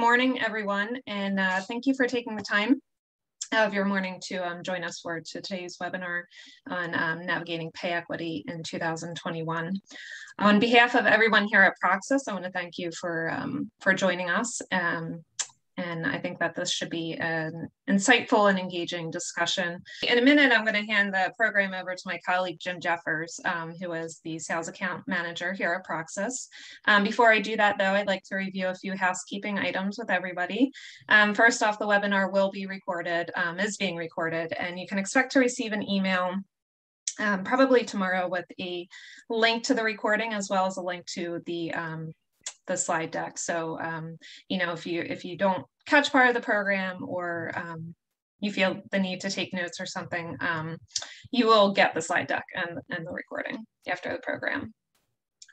morning, everyone, and uh, thank you for taking the time of your morning to um, join us for today's webinar on um, navigating pay equity in 2021. On behalf of everyone here at Proxus, I want to thank you for, um, for joining us. Um, and I think that this should be an insightful and engaging discussion. In a minute, I'm going to hand the program over to my colleague, Jim Jeffers, um, who is the sales account manager here at Proxus. Um, before I do that, though, I'd like to review a few housekeeping items with everybody. Um, first off, the webinar will be recorded, um, is being recorded, and you can expect to receive an email um, probably tomorrow with a link to the recording as well as a link to the um, the slide deck. So, um, you know, if you if you don't catch part of the program or um, you feel the need to take notes or something, um, you will get the slide deck and, and the recording after the program.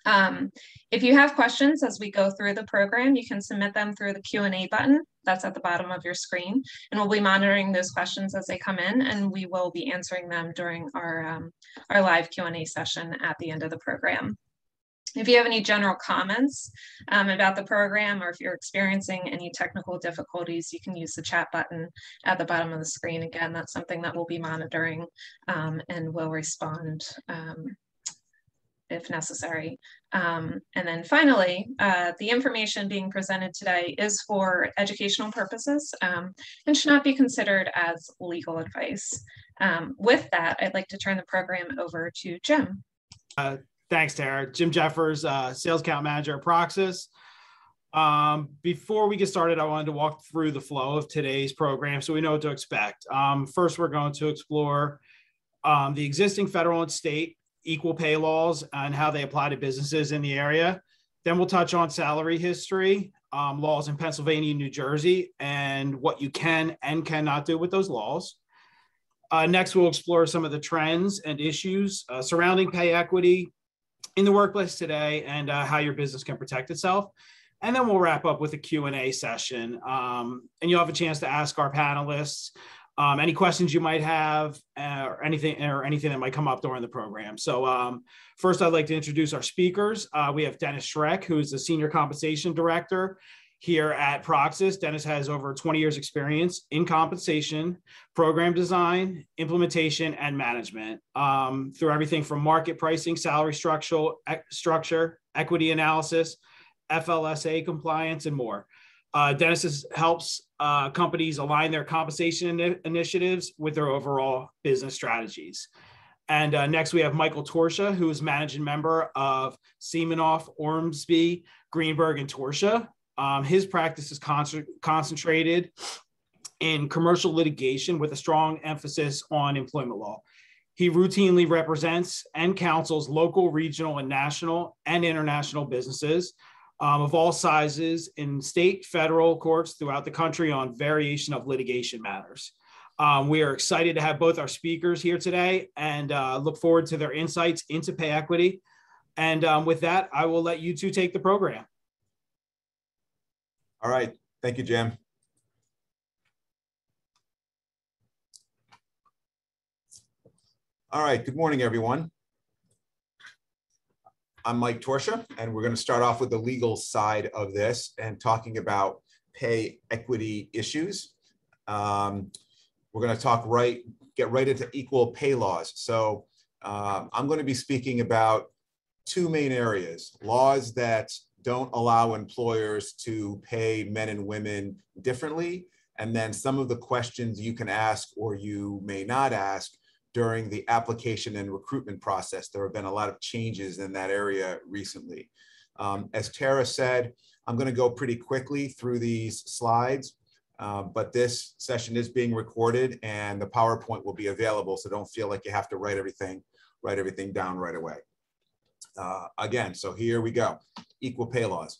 Um, if you have questions as we go through the program, you can submit them through the Q&A button that's at the bottom of your screen. And we'll be monitoring those questions as they come in and we will be answering them during our, um, our live Q&A session at the end of the program. If you have any general comments um, about the program or if you're experiencing any technical difficulties, you can use the chat button at the bottom of the screen. Again, that's something that we'll be monitoring um, and will respond um, if necessary. Um, and then finally, uh, the information being presented today is for educational purposes um, and should not be considered as legal advice. Um, with that, I'd like to turn the program over to Jim. Uh Thanks, Tara. Jim Jeffers, uh, sales account manager at Proxus. Um, before we get started, I wanted to walk through the flow of today's program so we know what to expect. Um, first, we're going to explore um, the existing federal and state equal pay laws and how they apply to businesses in the area. Then we'll touch on salary history, um, laws in Pennsylvania and New Jersey, and what you can and cannot do with those laws. Uh, next, we'll explore some of the trends and issues uh, surrounding pay equity, in the workplace today and uh, how your business can protect itself. And then we'll wrap up with a Q&A session. Um, and you'll have a chance to ask our panelists um, any questions you might have uh, or anything or anything that might come up during the program. So um, first, I'd like to introduce our speakers. Uh, we have Dennis Shrenk, who is the Senior Compensation Director here at Proxus. Dennis has over 20 years experience in compensation, program design, implementation, and management um, through everything from market pricing, salary structural, e structure, equity analysis, FLSA compliance, and more. Uh, Dennis is, helps uh, companies align their compensation in initiatives with their overall business strategies. And uh, next, we have Michael Torchia, who is managing member of Semanoff, Ormsby, Greenberg, and Torchia. Um, his practice is con- concentrated in commercial litigation with a strong emphasis on employment law. He routinely represents and counsels local, regional, and national and international businesses um, of all sizes in state, federal courts throughout the country on variation of litigation matters. Um, we are excited to have both our speakers here today and uh, look forward to their insights into pay equity. And um, with that, I will let you two take the program. All right. Thank you, Jim. All right. Good morning, everyone. I'm Mike Torchia, and we're going to start off with the legal side of this and talking about pay equity issues. Um, we're going to talk right, get right into equal pay laws. So um, I'm going to be speaking about two main areas, laws that don't allow employers to pay men and women differently. And then some of the questions you can ask or you may not ask during the application and recruitment process. There have been a lot of changes in that area recently. Um, as Tara said, I'm going to go pretty quickly through these slides, uh, but this session is being recorded and the PowerPoint will be available. So don't feel like you have to write everything, write everything down right away. Uh, again, so here we go, equal pay laws.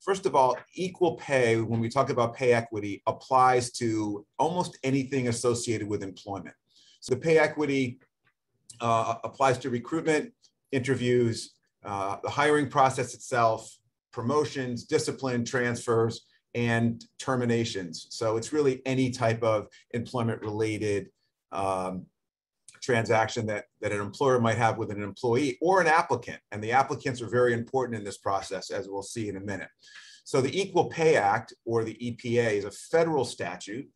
First of all, equal pay, when we talk about pay equity, applies to almost anything associated with employment. So pay equity uh, applies to recruitment, interviews, uh, the hiring process itself, promotions, discipline, transfers, and terminations. So it's really any type of employment related um, transaction that, that an employer might have with an employee or an applicant. And the applicants are very important in this process, as we'll see in a minute. So the Equal Pay Act, or the EPA, is a federal statute,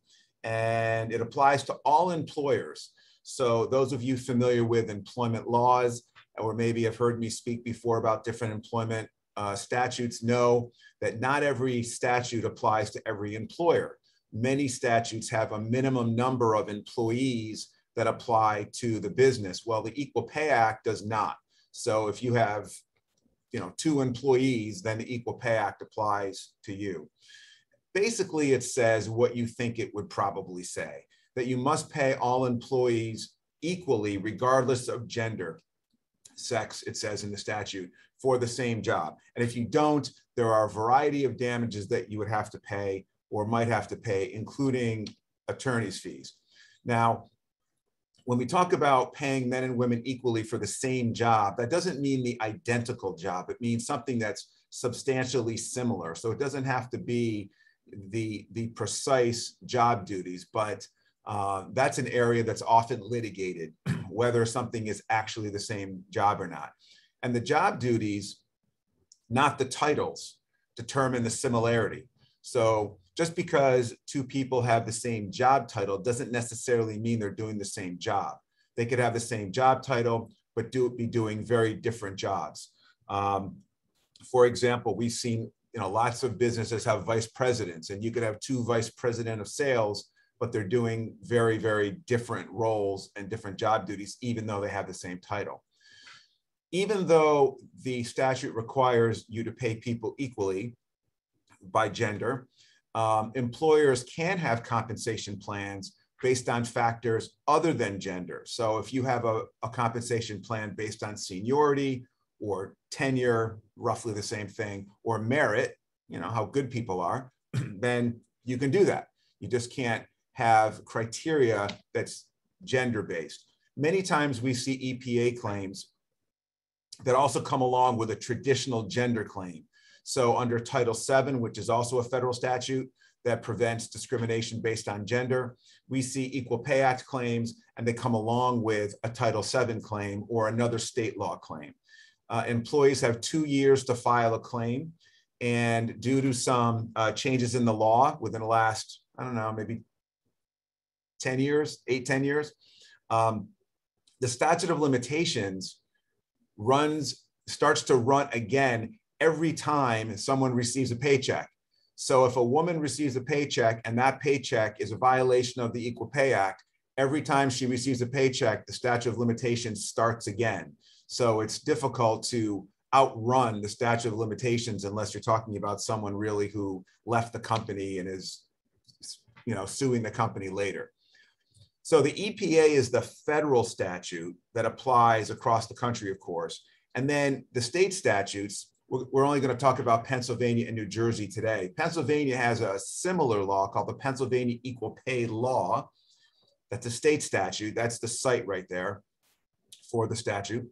and it applies to all employers. So those of you familiar with employment laws, or maybe have heard me speak before about different employment uh, statutes, know that not every statute applies to every employer. Many statutes have a minimum number of employees that apply to the business. Well, the Equal Pay Act does not. So if you have you know, two employees, then the Equal Pay Act applies to you. Basically, it says what you think it would probably say, that you must pay all employees equally, regardless of gender, sex, it says in the statute, for the same job. And if you don't, there are a variety of damages that you would have to pay or might have to pay, including attorney's fees. Now, when we talk about paying men and women equally for the same job, that doesn't mean the identical job. It means something that's substantially similar. So it doesn't have to be the, the precise job duties, but uh, that's an area that's often litigated, whether something is actually the same job or not. And the job duties, not the titles, determine the similarity. So just because two people have the same job title doesn't necessarily mean they're doing the same job. They could have the same job title, but do be doing very different jobs. Um, for example, we've seen you know lots of businesses have vice presidents, and you could have two vice president of sales, but they're doing very very different roles and different job duties, even though they have the same title. Even though the statute requires you to pay people equally by gender, um, employers can have compensation plans based on factors other than gender. So if you have a, a compensation plan based on seniority or tenure, roughly the same thing, or merit, you know, how good people are, then you can do that. You just can't have criteria that's gender based. Many times we see EPA claims that also come along with a traditional gender claim. So under Title VII, which is also a federal statute that prevents discrimination based on gender, we see Equal Pay Act claims, and they come along with a Title VII claim or another state law claim. Uh, employees have two years to file a claim. And due to some uh, changes in the law within the last, I don't know, maybe 10 years, eight, 10 years, um, the statute of limitations runs, starts to run again every time someone receives a paycheck. So if a woman receives a paycheck and that paycheck is a violation of the Equal Pay Act, every time she receives a paycheck, the statute of limitations starts again. So it's difficult to outrun the statute of limitations unless you're talking about someone really who left the company and is you know suing the company later. So the EPA is the federal statute that applies across the country, of course. And then the state statutes we're only going to talk about Pennsylvania and New Jersey today. Pennsylvania has a similar law called the Pennsylvania Equal Pay Law. That's a state statute. That's the site right there for the statute.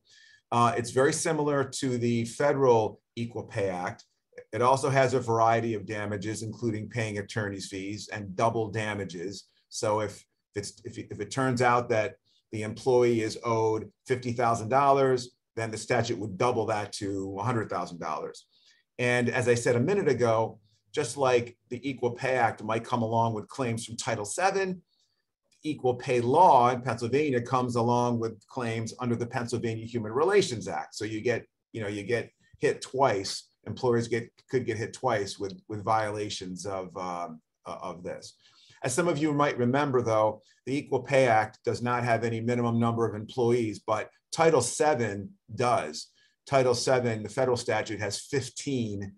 Uh, it's very similar to the federal Equal Pay Act. It also has a variety of damages, including paying attorney's fees and double damages. So if it's if, if it turns out that the employee is owed fifty thousand dollars, then the statute would double that to $100,000. And as I said a minute ago, just like the Equal Pay Act might come along with claims from Title VII, equal pay law in Pennsylvania comes along with claims under the Pennsylvania Human Relations Act. So you get, you know, you get hit twice. Employers get could get hit twice with with violations of um, of this. As some of you might remember, though, the Equal Pay Act does not have any minimum number of employees, but Title VII does. Title VII, the federal statute, has 15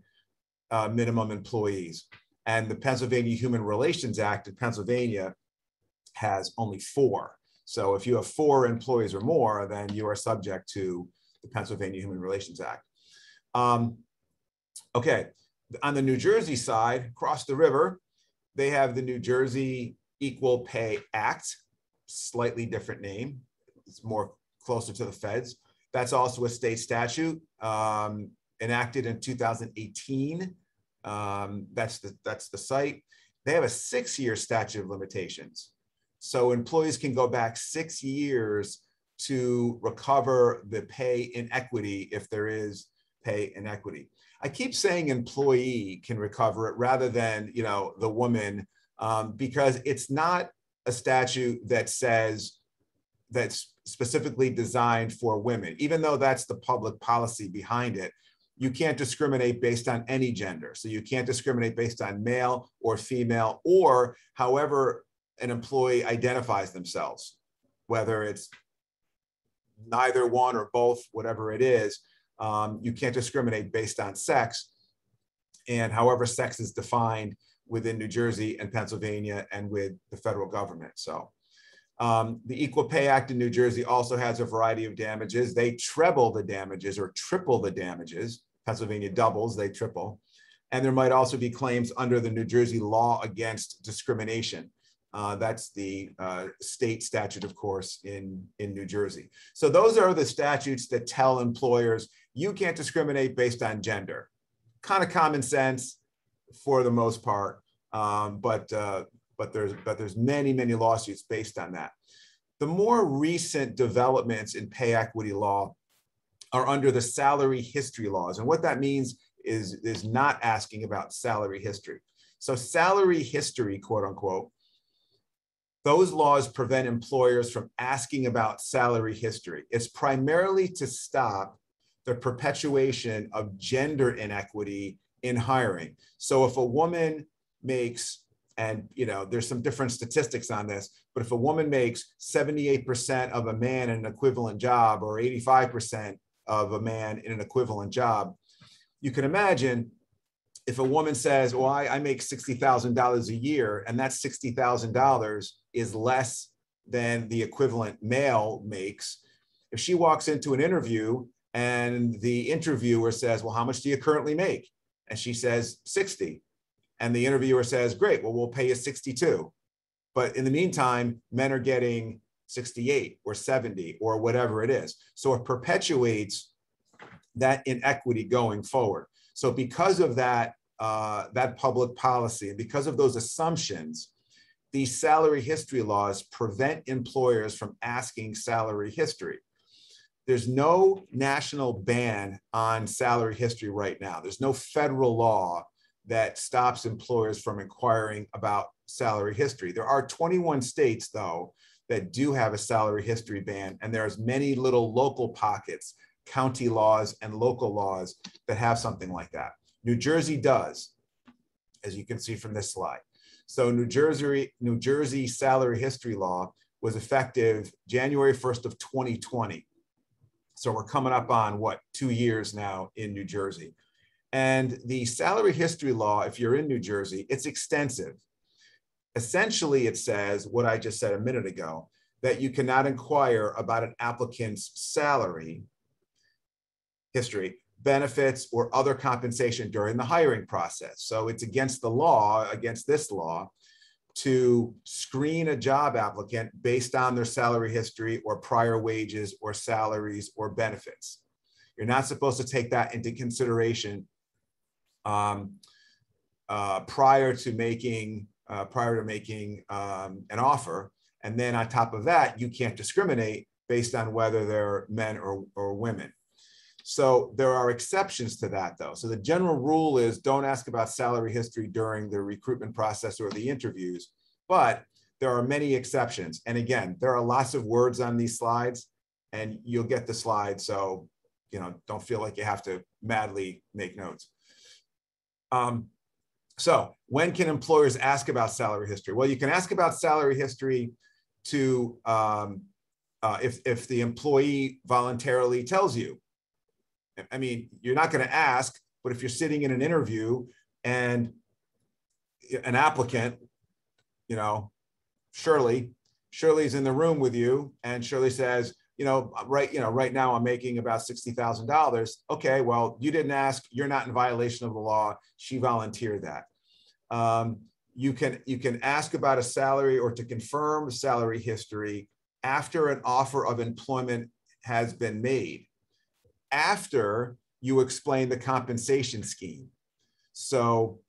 uh, minimum employees. And the Pennsylvania Human Relations Act in Pennsylvania has only four. So if you have four employees or more, then you are subject to the Pennsylvania Human Relations Act. Um, okay, on the New Jersey side, across the river, they have the New Jersey Equal Pay Act, slightly different name. It's more closer to the feds. That's also a state statute um, enacted in 2018. Um, that's the that's the site. They have a six-year statute of limitations, so employees can go back six years to recover the pay inequity if there is pay inequity. I keep saying employee can recover it rather than you know the woman um, because it's not a statute that says that's specifically designed for women, even though that's the public policy behind it. You can't discriminate based on any gender. So you can't discriminate based on male or female or however an employee identifies themselves, whether it's neither one or both, whatever it is. Um, you can't discriminate based on sex. And however sex is defined within New Jersey and Pennsylvania and with the federal government. So um, the Equal Pay Act in New Jersey also has a variety of damages. They treble the damages or triple the damages. Pennsylvania doubles, they triple. And there might also be claims under the New Jersey law against discrimination. Uh, that's the uh, state statute, of course, in, in New Jersey. So those are the statutes that tell employers you can't discriminate based on gender. Kind of common sense for the most part, um, but uh, but there's but there's many many lawsuits based on that. The more recent developments in pay equity law are under the salary history laws, and what that means is is not asking about salary history. So salary history, quote unquote, those laws prevent employers from asking about salary history. It's primarily to stop the perpetuation of gender inequity in hiring. So if a woman makes and you know there's some different statistics on this but if a woman makes 78% of a man in an equivalent job or 85% of a man in an equivalent job you can imagine if a woman says well i, I make $60000 a year and that $60000 is less than the equivalent male makes if she walks into an interview and the interviewer says well how much do you currently make? and she says 60 and the interviewer says, great, well, we'll pay you 62. But in the meantime, men are getting 68 or 70 or whatever it is. So it perpetuates that inequity going forward. So because of that, uh, that public policy and because of those assumptions, these salary history laws prevent employers from asking salary history. There's no national ban on salary history right now. There's no federal law that stops employers from inquiring about salary history. There are 21 states, though, that do have a salary history ban, and there's many little local pockets, county laws and local laws that have something like that. New Jersey does, as you can see from this slide. So New Jersey, New Jersey salary history law was effective January 1st of 2020. So we're coming up on what, two years now in New Jersey. And the salary history law, if you're in New Jersey, it's extensive. Essentially, it says what I just said a minute ago that you cannot inquire about an applicant's salary history, benefits, or other compensation during the hiring process. So it's against the law, against this law, to screen a job applicant based on their salary history or prior wages or salaries or benefits. You're not supposed to take that into consideration um, uh, prior to making uh, prior to making um, an offer. And then on top of that, you can't discriminate based on whether they're men or, or women. So there are exceptions to that though. So the general rule is don't ask about salary history during the recruitment process or the interviews, but there are many exceptions. And again, there are lots of words on these slides and you'll get the slide. So, you know, don't feel like you have to madly make notes. Um, so when can employers ask about salary history? Well, you can ask about salary history to um, uh, if, if the employee voluntarily tells you. I mean, you're not going to ask, but if you're sitting in an interview and an applicant, you know, Shirley, Shirley's in the room with you, and Shirley says, you know, right, you know, right now I'm making about $60,000. Okay, well, you didn't ask, you're not in violation of the law. She volunteered that. Um, you can you can ask about a salary or to confirm salary history after an offer of employment has been made. After you explain the compensation scheme. So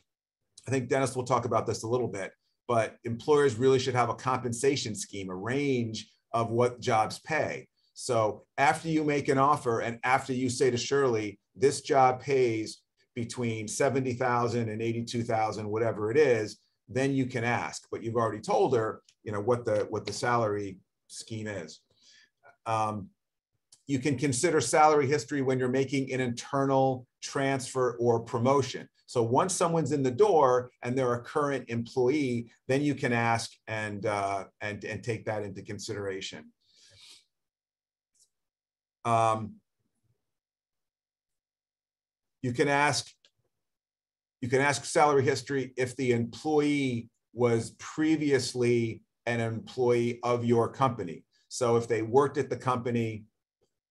I think Dennis will talk about this a little bit, but employers really should have a compensation scheme, a range of what jobs pay. So after you make an offer and after you say to Shirley, this job pays between 70,000 and 82,000, whatever it is, then you can ask. But you've already told her, you know, what the what the salary scheme is. Um, you can consider salary history when you're making an internal transfer or promotion. So once someone's in the door and they're a current employee, then you can ask and uh, and and take that into consideration. Um, you can ask you can ask salary history if the employee was previously an employee of your company. So if they worked at the company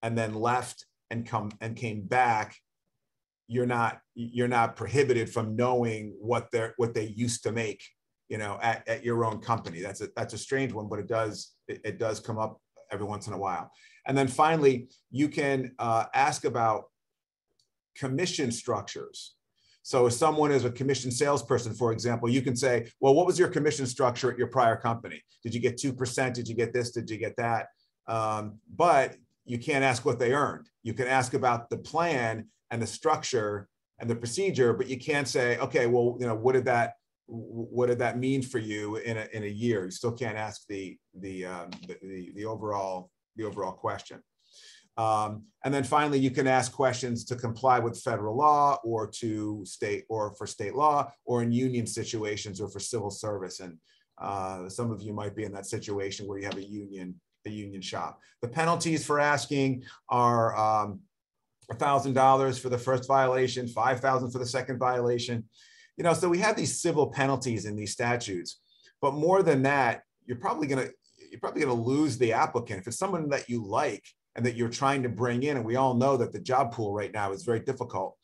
and then left and come and came back, you're not you're not prohibited from knowing what they're what they used to make, you know, at, at your own company. That's a that's a strange one, but it does it, it does come up every once in a while. And then finally, you can uh, ask about commission structures. So if someone is a commission salesperson, for example, you can say, well, what was your commission structure at your prior company? Did you get 2%? Did you get this? Did you get that? Um, but you can't ask what they earned. You can ask about the plan and the structure and the procedure, but you can't say, okay, well, you know, what did that, what did that mean for you in a, in a year? You still can't ask the, the, um, the, the, the overall, the overall question. Um, and then finally, you can ask questions to comply with federal law or to state or for state law or in union situations or for civil service. And uh, some of you might be in that situation where you have a union, a union shop. The penalties for asking are um, $1,000 for the first violation, 5,000 for the second violation. You know, so we have these civil penalties in these statutes, but more than that, you're probably going to you're probably going to lose the applicant. If it's someone that you like, and that you're trying to bring in. And we all know that the job pool right now is very difficult.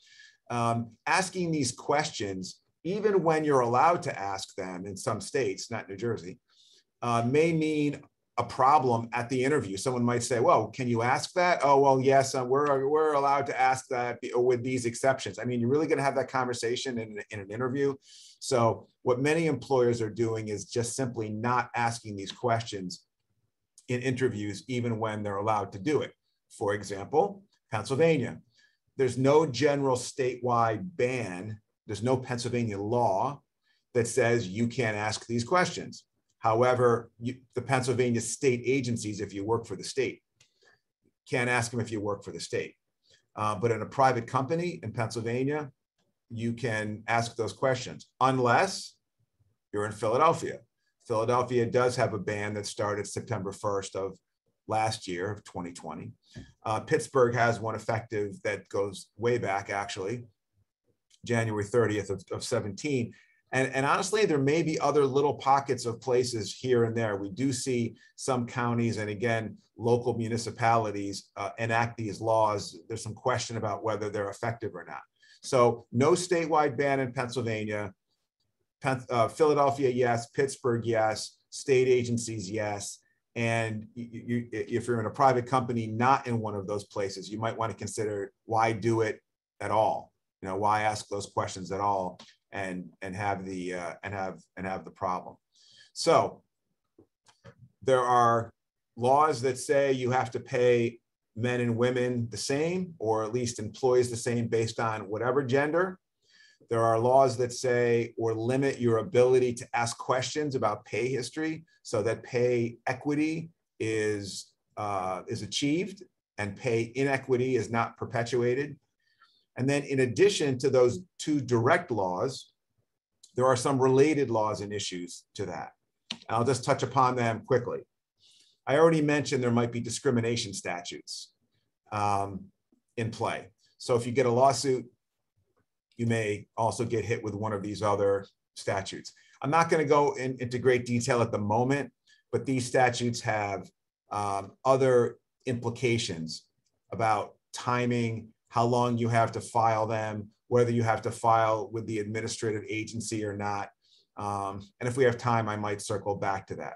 Um, asking these questions, even when you're allowed to ask them in some states, not New Jersey, uh, may mean a problem at the interview. Someone might say, well, can you ask that? Oh, well, yes, uh, we're, we're allowed to ask that with these exceptions. I mean, you're really going to have that conversation in, in an interview. So what many employers are doing is just simply not asking these questions in interviews, even when they're allowed to do it. For example, Pennsylvania. There's no general statewide ban, there's no Pennsylvania law that says you can't ask these questions. However, you, the Pennsylvania state agencies, if you work for the state, can't ask them if you work for the state. Uh, but in a private company in Pennsylvania, you can ask those questions unless you're in Philadelphia. Philadelphia does have a ban that started September 1st of last year of 2020. Uh, Pittsburgh has one effective that goes way back, actually, January 30th of, of 17. And, and honestly, there may be other little pockets of places here and there. We do see some counties and again, local municipalities uh, enact these laws. There's some question about whether they're effective or not. So no statewide ban in Pennsylvania uh, Philadelphia, yes. Pittsburgh, yes. State agencies, yes. And you, you, if you're in a private company, not in one of those places, you might want to consider why do it at all. You know, why ask those questions at all, and and have the uh, and have and have the problem. So there are laws that say you have to pay men and women the same, or at least employees the same based on whatever gender. There are laws that say or limit your ability to ask questions about pay history so that pay equity is, uh, is achieved and pay inequity is not perpetuated. And then in addition to those two direct laws, there are some related laws and issues to that. And I'll just touch upon them quickly. I already mentioned there might be discrimination statutes um, in play. So if you get a lawsuit you may also get hit with one of these other statutes. I'm not going to go in, into great detail at the moment, but these statutes have um, other implications about timing, how long you have to file them, whether you have to file with the administrative agency or not. Um, and if we have time, I might circle back to that.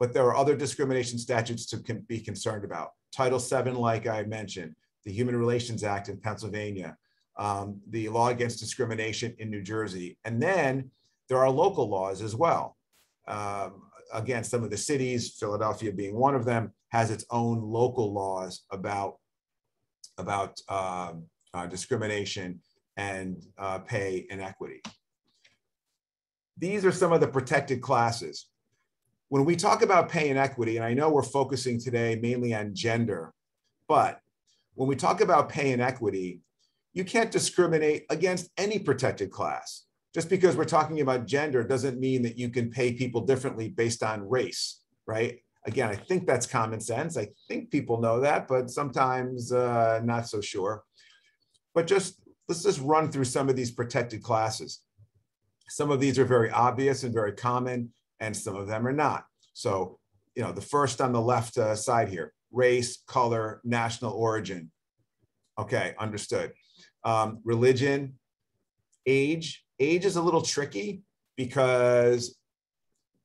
But there are other discrimination statutes to be concerned about. Title VII, like I mentioned, the Human Relations Act in Pennsylvania, um, the law against discrimination in New Jersey. And then there are local laws as well. Um, again, some of the cities, Philadelphia being one of them, has its own local laws about about um, uh, discrimination and uh, pay inequity. These are some of the protected classes. When we talk about pay inequity, and I know we're focusing today mainly on gender, but when we talk about pay inequity, you can't discriminate against any protected class. Just because we're talking about gender doesn't mean that you can pay people differently based on race, right? Again, I think that's common sense. I think people know that, but sometimes uh, not so sure. But just let's just run through some of these protected classes. Some of these are very obvious and very common, and some of them are not. So, you know, the first on the left uh, side here, race, color, national origin. Okay, understood. Um, religion, age. Age is a little tricky because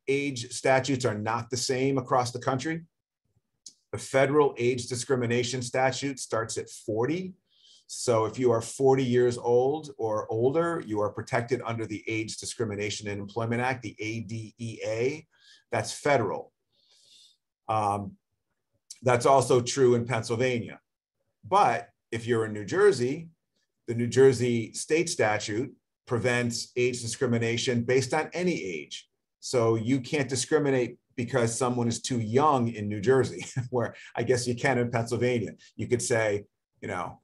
age statutes are not the same across the country. The federal age discrimination statute starts at 40. So if you are 40 years old or older, you are protected under the Age Discrimination and Employment Act, the ADEA. That's federal. Um, that's also true in Pennsylvania. But if you're in New Jersey, the New Jersey state statute prevents age discrimination based on any age. So you can't discriminate because someone is too young in New Jersey, where I guess you can in Pennsylvania. You could say, you know,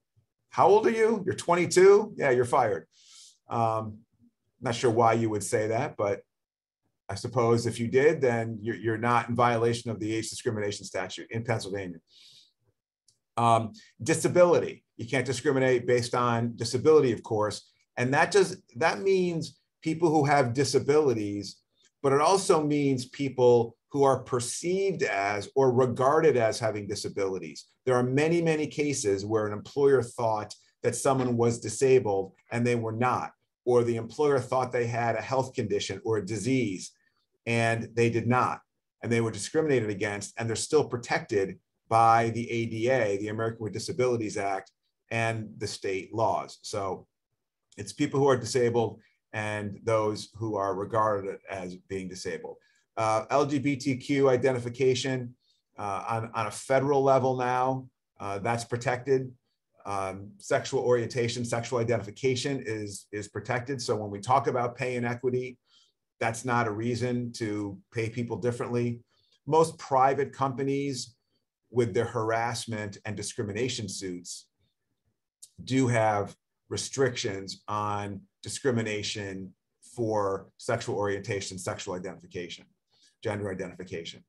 how old are you? You're 22? Yeah, you're fired. Um, not sure why you would say that, but I suppose if you did, then you're, you're not in violation of the age discrimination statute in Pennsylvania. Um, disability, you can't discriminate based on disability, of course. And that does that means people who have disabilities, but it also means people who are perceived as or regarded as having disabilities. There are many, many cases where an employer thought that someone was disabled and they were not or the employer thought they had a health condition or a disease and they did not and they were discriminated against and they're still protected by the ADA, the American with Disabilities Act, and the state laws. So it's people who are disabled and those who are regarded as being disabled. Uh, LGBTQ identification uh, on, on a federal level now, uh, that's protected um, sexual orientation, sexual identification is, is protected. So when we talk about pay inequity, that's not a reason to pay people differently. Most private companies with their harassment and discrimination suits do have restrictions on discrimination for sexual orientation, sexual identification, gender identification.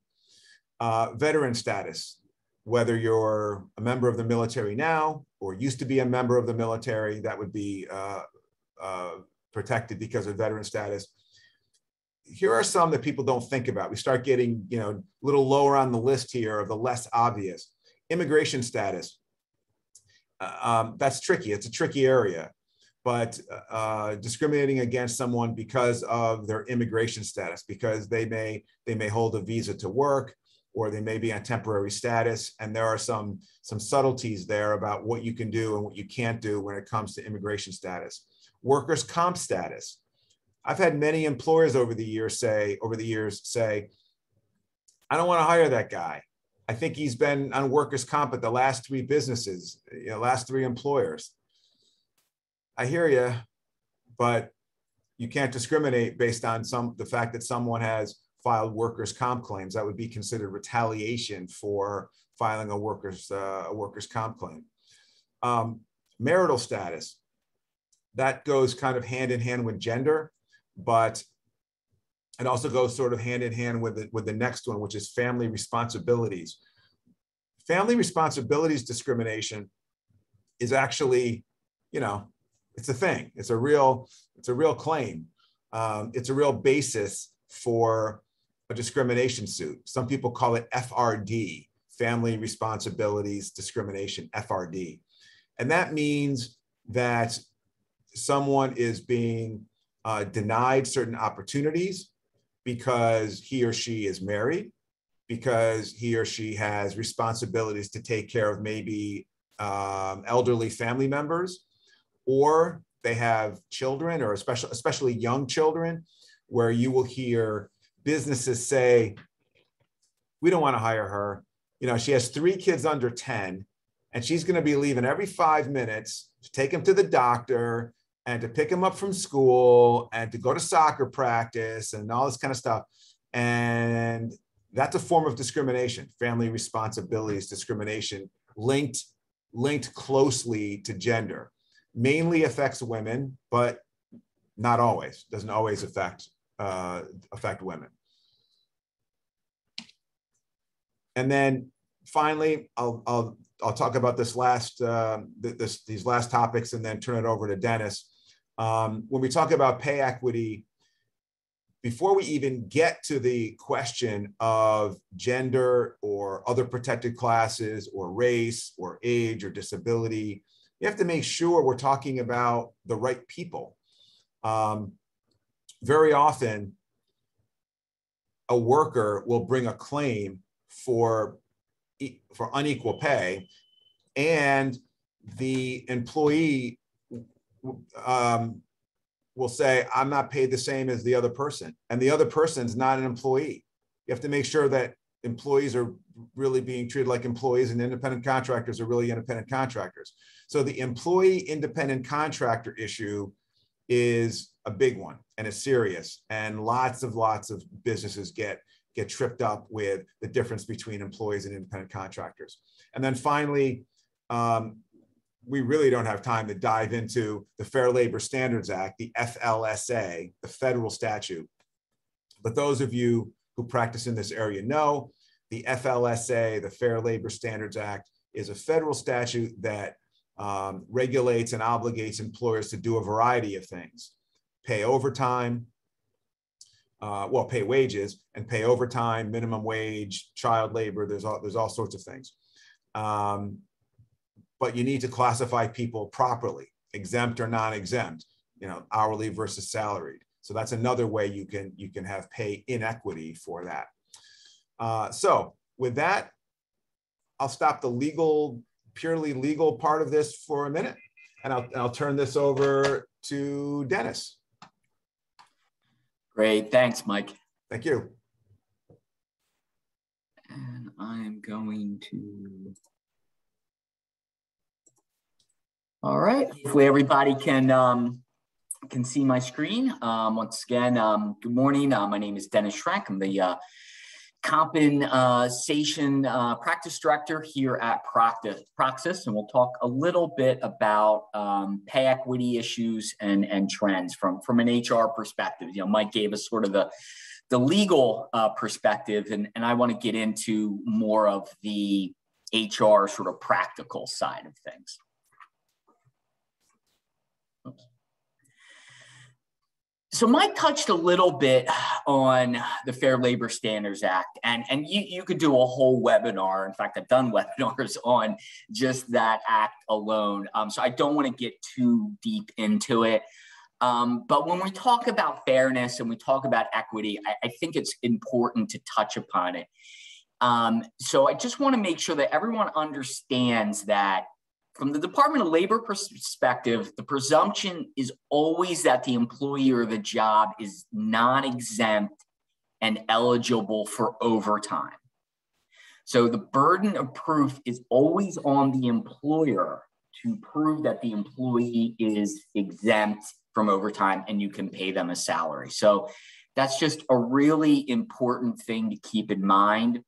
Uh, veteran status, whether you're a member of the military now or used to be a member of the military, that would be uh, uh, protected because of veteran status. Here are some that people don't think about. We start getting, you know, a little lower on the list here of the less obvious. Immigration status. Uh, um, that's tricky. It's a tricky area. But uh, discriminating against someone because of their immigration status, because they may they may hold a visa to work, or they may be on temporary status. And there are some, some subtleties there about what you can do and what you can't do when it comes to immigration status. Workers' comp status. I've had many employers over the years say, over the years say, I don't want to hire that guy. I think he's been on workers' comp at the last three businesses, you know, last three employers. I hear you, but you can't discriminate based on some the fact that someone has filed workers' comp claims. That would be considered retaliation for filing a workers' uh, a workers' comp claim. Um, marital status that goes kind of hand in hand with gender, but it also goes sort of hand in hand with the, with the next one, which is family responsibilities. Family responsibilities discrimination is actually, you know, it's a thing. It's a real, it's a real claim. Um, it's a real basis for a discrimination suit. Some people call it FRD, Family Responsibilities Discrimination, FRD. And that means that someone is being uh, denied certain opportunities because he or she is married, because he or she has responsibilities to take care of maybe um, elderly family members, or they have children, or especially, especially young children, where you will hear businesses say, we don't want to hire her. you know, she has three kids under 10, and she's going to be leaving every five minutes to take them to the doctor and to pick him up from school and to go to soccer practice and all this kind of stuff. And that's a form of discrimination, family responsibilities discrimination linked linked closely to gender. Mainly affects women, but not always. Doesn't always affect uh, affect women. And then finally, I'll, I'll, I'll talk about this last, uh, this, these last topics and then turn it over to Dennis. Um, when we talk about pay equity, before we even get to the question of gender or other protected classes or race or age or disability, you have to make sure we're talking about the right people. Um, very often, a worker will bring a claim for for unequal pay, and the employee um, will say, "I'm not paid the same as the other person," and the other person's not an employee. You have to make sure that employees are really being treated like employees, and independent contractors are really independent contractors. So the employee independent contractor issue is a big one and it's serious, and lots of lots of businesses get get tripped up with the difference between employees and independent contractors. And then finally, um, we really don't have time to dive into the Fair Labor Standards Act, the FLSA, the federal statute. But those of you who practice in this area know the FLSA, the Fair Labor Standards Act, is a federal statute that um, regulates and obligates employers to do a variety of things pay overtime, uh, well, pay wages and pay overtime, minimum wage, child labor. There's all there's all sorts of things. Um, but you need to classify people properly, exempt or non-exempt. You know, hourly versus salaried. So that's another way you can you can have pay inequity for that. Uh, so with that, I'll stop the legal, purely legal part of this for a minute, and I'll, I'll turn this over to Dennis. Great. Thanks, Mike. Thank you. And I'm going to. All right. Hopefully everybody can um, can see my screen. Um, once again, um, good morning. Uh, my name is Dennis Shrenk. I'm the uh, compensation uh, practice director here at Proxus, and we'll talk a little bit about um, pay equity issues and, and trends from, from an HR perspective. You know, Mike gave us sort of the, the legal uh, perspective, and, and I want to get into more of the HR sort of practical side of things. So Mike touched a little bit on the Fair Labor Standards Act, and, and you, you could do a whole webinar. In fact, I've done webinars on just that act alone. Um, so I don't want to get too deep into it. Um, but when we talk about fairness and we talk about equity, I, I think it's important to touch upon it. Um, so I just want to make sure that everyone understands that from the Department of Labor perspective, the presumption is always that the employer of the job is non exempt and eligible for overtime. So the burden of proof is always on the employer to prove that the employee is exempt from overtime and you can pay them a salary. So that's just a really important thing to keep in mind.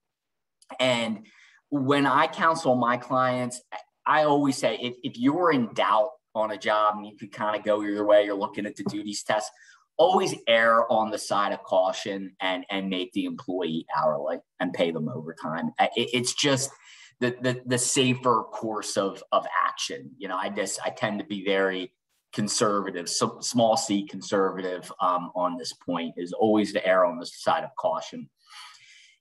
And when I counsel my clients, I always say if, if you're in doubt on a job and you could kind of go either way, you're looking at the duties test, always err on the side of caution and and make the employee hourly and pay them overtime. It, it's just the, the the safer course of of action. You know, I just I tend to be very conservative, so small c conservative um, on this point is always to err on the side of caution.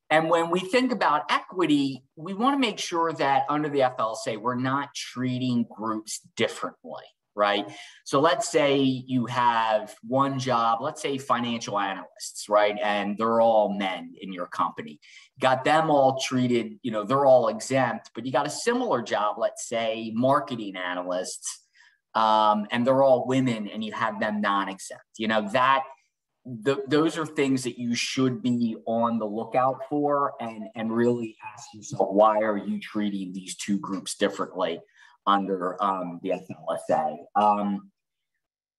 And when we think about equity, we want to make sure that under the FLSA, we're not treating groups differently, right? So let's say you have one job, let's say financial analysts, right? And they're all men in your company. Got them all treated, you know, they're all exempt, but you got a similar job, let's say marketing analysts, um, and they're all women and you have them non exempt. You know, that the, those are things that you should be on the lookout for and, and really ask yourself why are you treating these two groups differently under um, the FLSA? Um,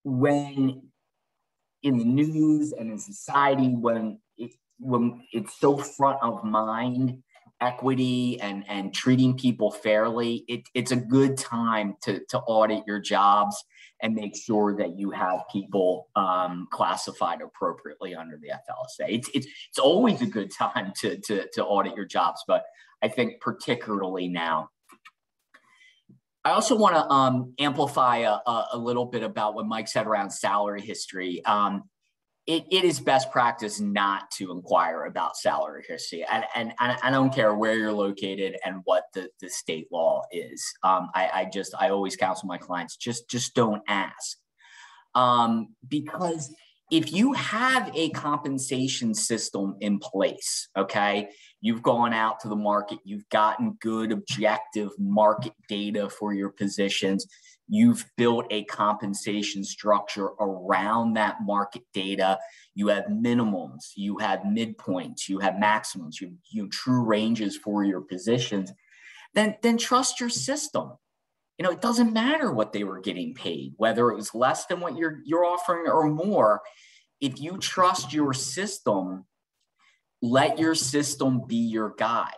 when in the news and in society, when it, when it's so front of mind, equity and, and treating people fairly, it, it's a good time to, to audit your jobs and make sure that you have people um, classified appropriately under the FLSA. It's, it's, it's always a good time to, to, to audit your jobs, but I think particularly now. I also want to um, amplify a, a, little bit about what Mike said around salary history. Um, it, it is best practice not to inquire about salary history. And, and, and I don't care where you're located and what the, the state law is. Um, I, I just, I always counsel my clients, just, just don't ask. Um, because if you have a compensation system in place, okay, you've gone out to the market, you've gotten good objective market data for your positions, You've built a compensation structure around that market data. You have minimums, you have midpoints, you have maximums, you, you true ranges for your positions. Then, then trust your system. You know, it doesn't matter what they were getting paid, whether it was less than what you're you're offering or more. If you trust your system, let your system be your guide.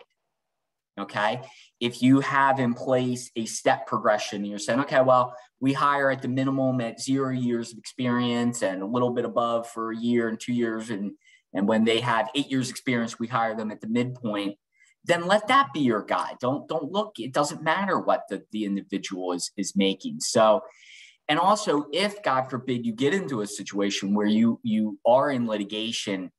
Okay. If you have in place a step progression, you're saying, okay, well, we hire at the minimum at zero years of experience and a little bit above for a year and two years. And, and when they have eight years experience, we hire them at the midpoint. Then let that be your guide. Don't, don't look, it doesn't matter what the, the individual is, is making. So, and also if God forbid you get into a situation where you, you are in litigation,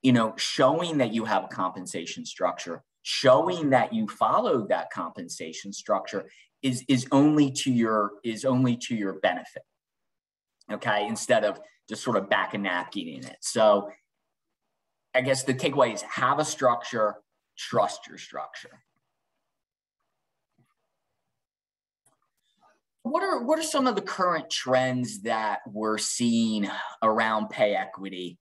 you know, showing that you have a compensation structure, showing that you followed that compensation structure is is only to your is only to your benefit okay instead of just sort of back a napkin in it. So i guess the takeaway is have a structure trust your structure. What are what are some of the current trends that we're seeing around pay equity?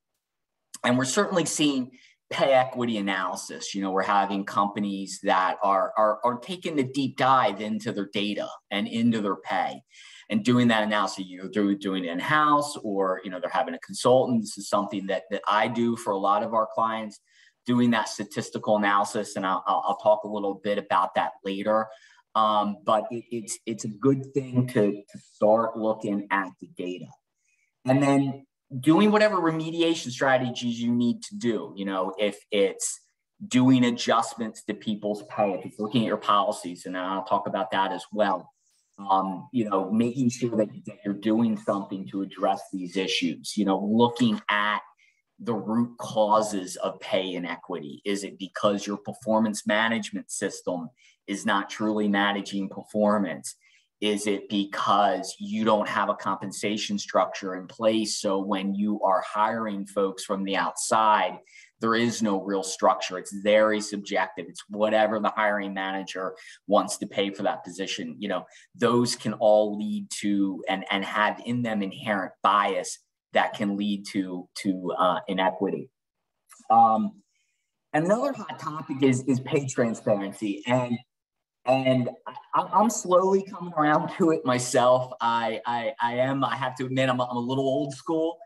And we're certainly seeing pay equity analysis. You know, we're having companies that are, are, are taking the deep dive into their data and into their pay and doing that analysis. You're doing it in-house or, you know, they're having a consultant. This is something that, that I do for a lot of our clients, doing that statistical analysis. And I'll, I'll talk a little bit about that later. Um, but it, it's, it's a good thing to, to start looking at the data. And then doing whatever remediation strategies you need to do. You know, if it's doing adjustments to people's pay, if it's looking at your policies, and I'll talk about that as well. Um, you know, making sure that, that you're doing something to address these issues. You know, looking at the root causes of pay inequity. Is it because your performance management system is not truly managing performance? Is it because you don't have a compensation structure in place? So when you are hiring folks from the outside, there is no real structure. It's very subjective. It's whatever the hiring manager wants to pay for that position. You know, those can all lead to and, and have in them inherent bias that can lead to to uh, inequity. Um, another hot topic is is pay transparency, and and I, am slowly coming around to it myself. I, I, I am. I have to admit, I'm a, I'm a little old school,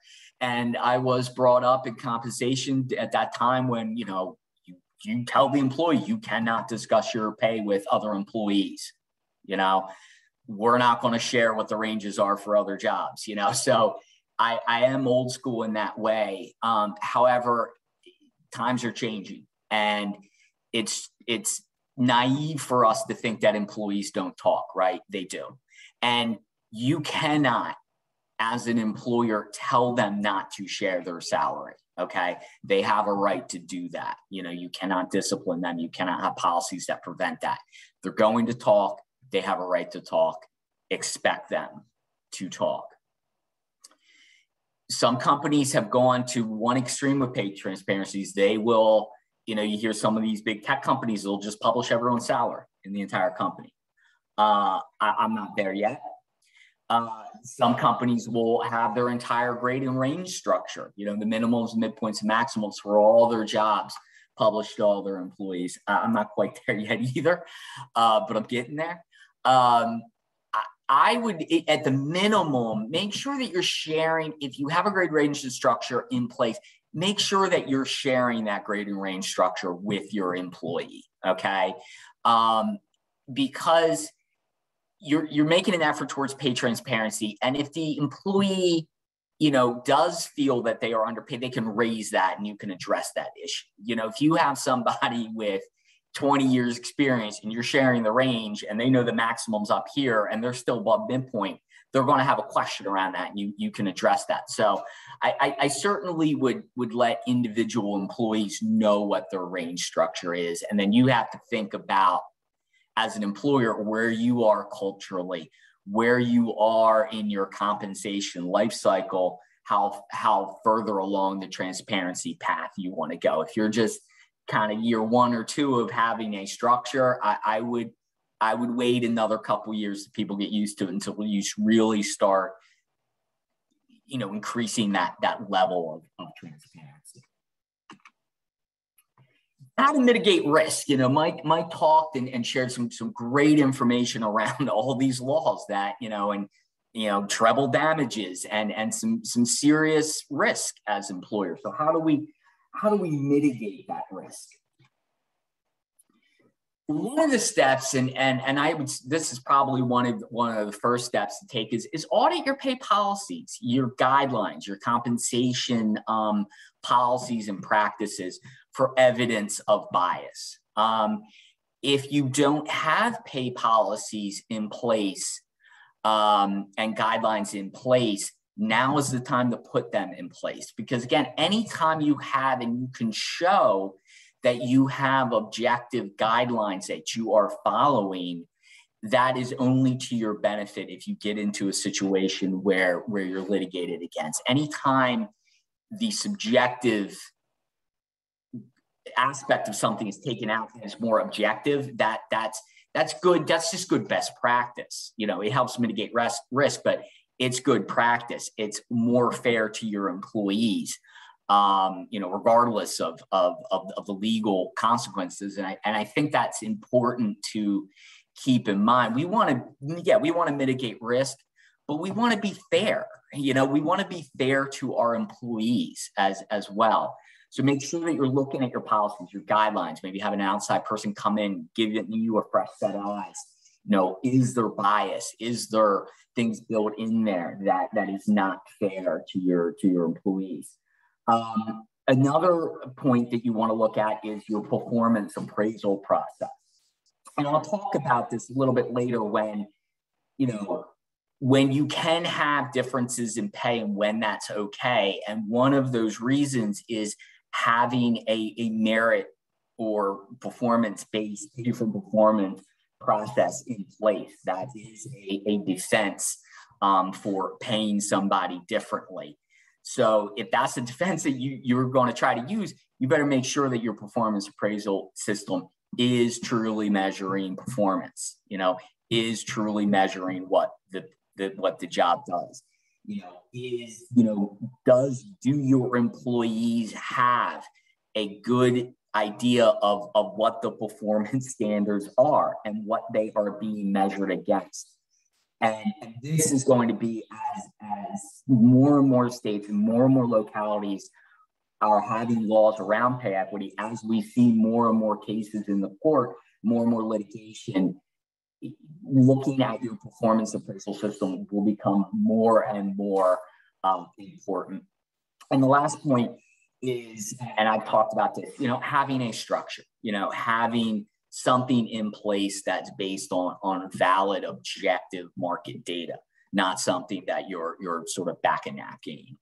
and I was brought up in compensation at that time when you know you, you tell the employee you cannot discuss your pay with other employees. You know, we're not going to share what the ranges are for other jobs. You know, so I, I am old school in that way. Um, however, times are changing, and it's it's naive for us to think that employees don't talk, right? They do. And you cannot, as an employer, tell them not to share their salary. Okay. They have a right to do that. You know, you cannot discipline them. You cannot have policies that prevent that. They're going to talk. They have a right to talk. Expect them to talk. Some companies have gone to one extreme with pay transparencies. They will you know, you hear some of these big tech companies will just publish everyone's salary in the entire company. Uh, I, am not there yet. Uh, some companies will have their entire grade and range structure, you know, the minimums, midpoints, and maximums for all their jobs published to all their employees. Uh, I'm not quite there yet either, uh, but I'm getting there. Um, I, I would, at the minimum, make sure that you're sharing, if you have a grade range structure in place, make sure that you're sharing that grade and range structure with your employee, okay? Um, because you're you're making an effort towards pay transparency and if the employee you know does feel that they are underpaid they can raise that and you can address that issue you know if you have somebody with 20 years experience and you're sharing the range and they know the maximums up here and they're still above midpoint they're going to have a question around that and you, you can address that so I, I, I certainly would would let individual employees know what their range structure is and then you have to think about as an employer where you are culturally, where you are in your compensation life cycle, how how further along the transparency path you want to go. If you're just kind of year one or two of having a structure, I, I would I would wait another couple years to people get used to it until you really start, you know, increasing that that level of, of transparency how to mitigate risk. You know, Mike Mike talked and, and shared some some great information around all these laws that you know and you know treble damages and and some some serious risk as employers. So how do we how do we mitigate that risk? One of the steps, and and and I would this is probably one of one of the first steps to take is is audit your pay policies, your guidelines, your compensation um, policies and practices for evidence of bias. Um, if you don't have pay policies in place um, and guidelines in place, now is the time to put them in place. Because again, anytime you have and you can show that you have objective guidelines that you are following, that is only to your benefit if you get into a situation where, where you're litigated against. Anytime the subjective aspect of something is taken out and is more objective, that that's that's good. That's just good best practice. You know, it helps mitigate risk, risk, but it's good practice. It's more fair to your employees, um, you know, regardless of, of, of, of the legal consequences. And I, and I think that's important to keep in mind. We want to, yeah, we want to mitigate risk, but we want to be fair. You know, we want to be fair to our employees as, as well. So make sure that you're looking at your policies, your guidelines. Maybe have an outside person come in, give you a fresh set of eyes. You know, is there bias? Is there things built in there that that is not fair to your to your employees? Um, another point that you want to look at is your performance appraisal process. And I'll talk about this a little bit later when, you know, when you can have differences in pay and when that's okay. And one of those reasons is having a, a merit or performance based pay for performance process in place that is a, a defense um, for paying somebody differently. So if that's the defense that you, you're going to try to use, you better make sure that your performance appraisal system is truly measuring performance, you know, is truly measuring what the, the what the job does you know, is, you know, does, do your employees have a good idea of, of what the performance standards are and what they are being measured against? And, and this is going to be as, as more and more states and more and more localities are having laws around pay equity, as we see more and more cases in the court, more and more litigation looking at your performance appraisal system will become more and more um, important. And the last point is, and I've talked about this, you know, having a structure, you know, having something in place that's based on, on valid, objective market data, not something that you're, you're sort of back and napking.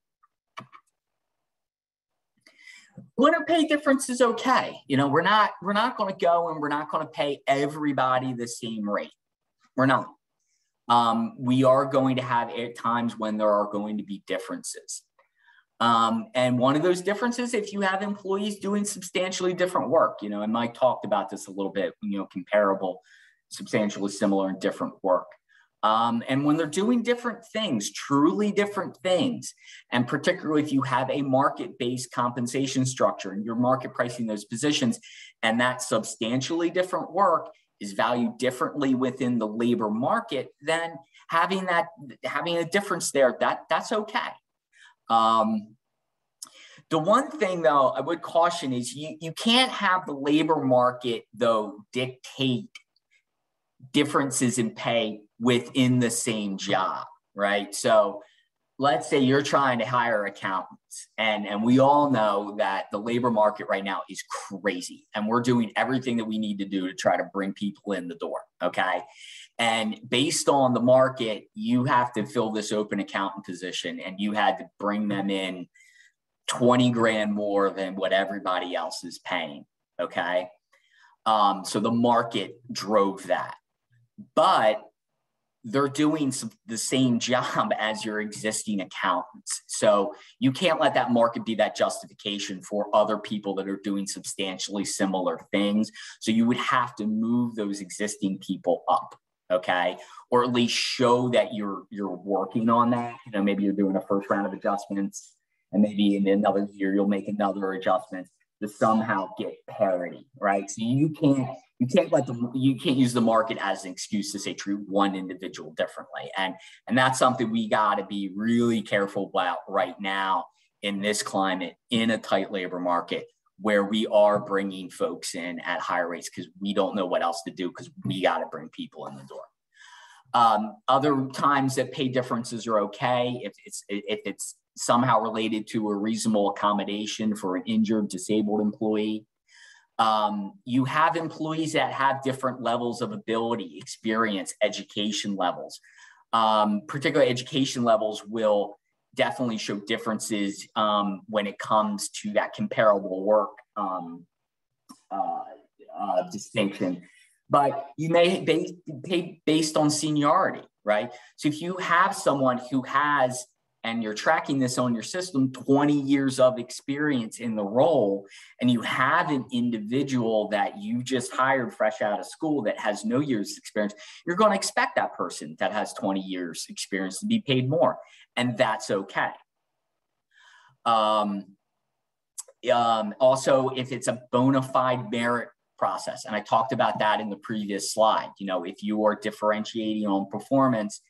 Winner pay difference is okay. You know, we're not we're not going to go and we're not going to pay everybody the same rate. We're not. Um, we are going to have times when there are going to be differences. Um, and one of those differences, if you have employees doing substantially different work, you know, and Mike talked about this a little bit, you know, comparable, substantially similar and different work. Um, and when they're doing different things, truly different things, and particularly if you have a market based compensation structure and you're market pricing those positions, and that substantially different work is valued differently within the labor market, then having that having a difference there, that that's okay. Um, the one thing though I would caution is you, you can't have the labor market though dictate differences in pay within the same job, right? So let's say you're trying to hire accountants and, and we all know that the labor market right now is crazy and we're doing everything that we need to do to try to bring people in the door okay and based on the market you have to fill this open accountant position and you had to bring them in 20 grand more than what everybody else is paying okay um, so the market drove that but they're doing some, the same job as your existing accountants. So you can't let that market be that justification for other people that are doing substantially similar things. So you would have to move those existing people up, okay? Or at least show that you're you're working on that. You know, maybe you're doing a first round of adjustments and maybe in another year you'll make another adjustment to somehow get parity, right? So you can't you can't let the you can't use the market as an excuse to say treat one individual differently, and and that's something we got to be really careful about right now in this climate in a tight labor market where we are bringing folks in at higher rates because we don't know what else to do because we got to bring people in the door. Um, other times that pay differences are okay if it's if it's somehow related to a reasonable accommodation for an injured, disabled employee. Um, you have employees that have different levels of ability, experience, education levels. Um, particular education levels will definitely show differences um, when it comes to that comparable work um, uh, uh, distinction. But you may pay based on seniority, right? So if you have someone who has and you're tracking this on your system 20 years of experience in the role and you have an individual that you just hired fresh out of school that has no years experience you're going to expect that person that has 20 years experience to be paid more and that's okay um, um, also if it's a bona fide merit process and i talked about that in the previous slide you know if you are differentiating on performance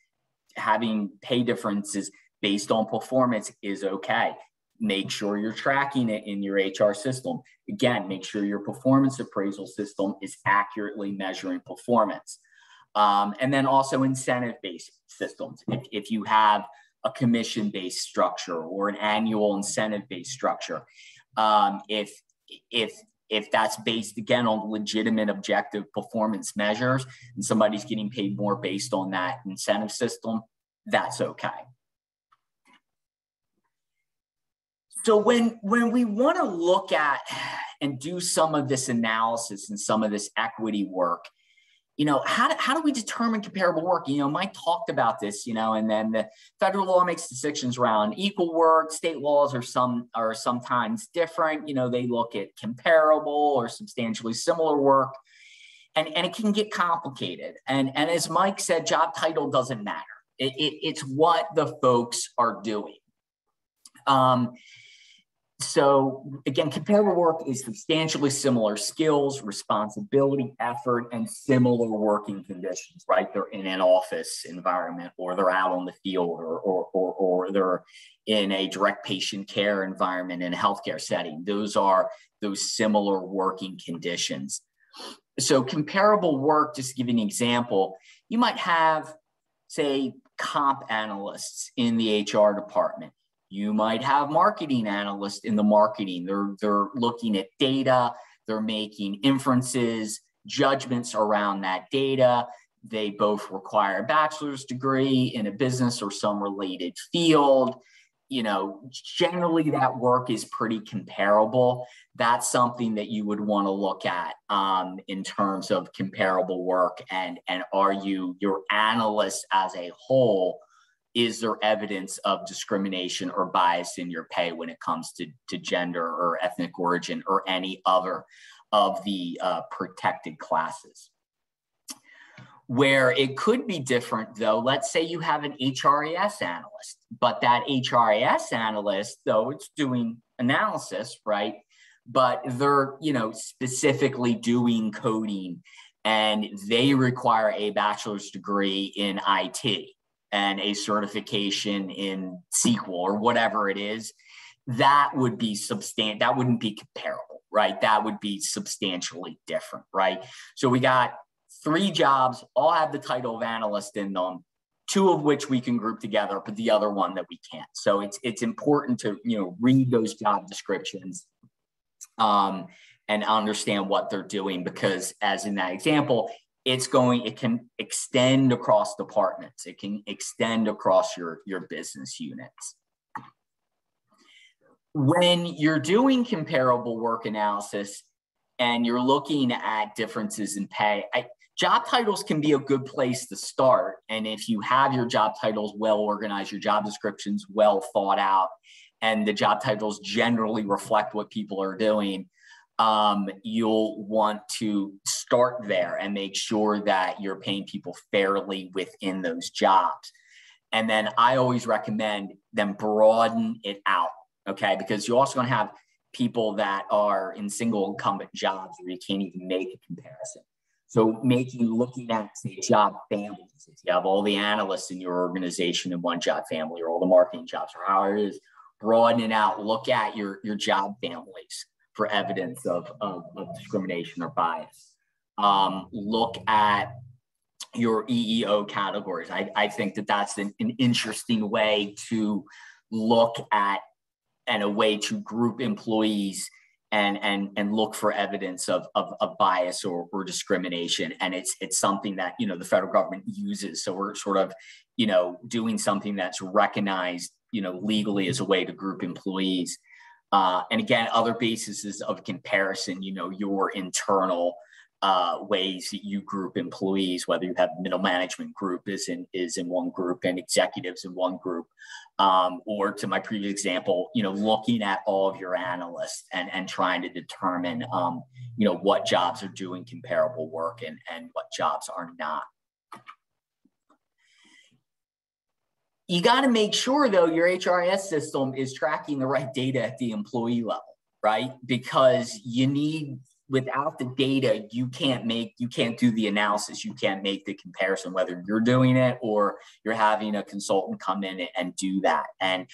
having pay differences based on performance is okay. Make sure you're tracking it in your HR system. Again, make sure your performance appraisal system is accurately measuring performance. Um, and then also incentive based systems. If, if you have a commission based structure or an annual incentive based structure, um, if, if, if that's based again on legitimate objective performance measures and somebody's getting paid more based on that incentive system, that's okay. So when when we want to look at and do some of this analysis and some of this equity work, you know, how do, how do we determine comparable work? You know, Mike talked about this, you know, and then the federal law makes decisions around equal work. State laws are some are sometimes different. You know, they look at comparable or substantially similar work, and and it can get complicated. And and as Mike said, job title doesn't matter. It, it, it's what the folks are doing. Um, so again, comparable work is substantially similar skills, responsibility, effort, and similar working conditions, right? They're in an office environment or they're out on the field or, or, or, or they're in a direct patient care environment in a healthcare setting. Those are those similar working conditions. So comparable work, just to give you an example, you might have, say, comp analysts in the HR department you might have marketing analysts in the marketing. They're, they're looking at data, they're making inferences, judgments around that data. They both require a bachelor's degree in a business or some related field. You know, generally that work is pretty comparable. That's something that you would want to look at um, in terms of comparable work. And, and are you, your analysts as a whole, is there evidence of discrimination or bias in your pay when it comes to, to gender or ethnic origin or any other of the uh, protected classes? Where it could be different, though, let's say you have an HRIS analyst, but that HRIS analyst, though it's doing analysis, right? But they're, you know, specifically doing coding and they require a bachelor's degree in IT and a certification in SQL or whatever it is, that would be substantial. That wouldn't be comparable, right? That would be substantially different, right? So we got three jobs, all have the title of analyst in them, two of which we can group together, but the other one that we can't. So it's it's important to you know read those job descriptions um, and understand what they're doing because, as in that example, it's going it can extend across departments. It can extend across your your business units. When you're doing comparable work analysis and you're looking at differences in pay, I, job titles can be a good place to start. And if you have your job titles well organized, your job descriptions well thought out, and the job titles generally reflect what people are doing, um, you'll want to start there and make sure that you're paying people fairly within those jobs. And then I always recommend them broaden it out, okay? Because you're also going to have people that are in single incumbent jobs where you can't even make a comparison. So making looking at say job families, you have all the analysts in your organization in one job family or all the marketing jobs or however it is, broaden it out, look at your, your job families for evidence of, of, of discrimination or bias. Um, look at your EEO categories. I, I think that that's an, an interesting way to look at and a way to group employees and and and look for evidence of of, of bias or, or discrimination and it's it's something that you know the federal government uses so we're sort of you know doing something that's recognized you know legally as a way to group employees uh, and again other bases of comparison you know your internal uh, ways that you group employees, whether you have middle management group is in is in one group and executives in one group, um, or to my previous example, you know, looking at all of your analysts and and trying to determine, um, you know, what jobs are doing comparable work and and what jobs are not. You got to make sure though your HRIS system is tracking the right data at the employee level, right? Because you need without the data you can't make you can't do the analysis. You can't make the comparison whether you're doing it or you're having a consultant come in and do that. And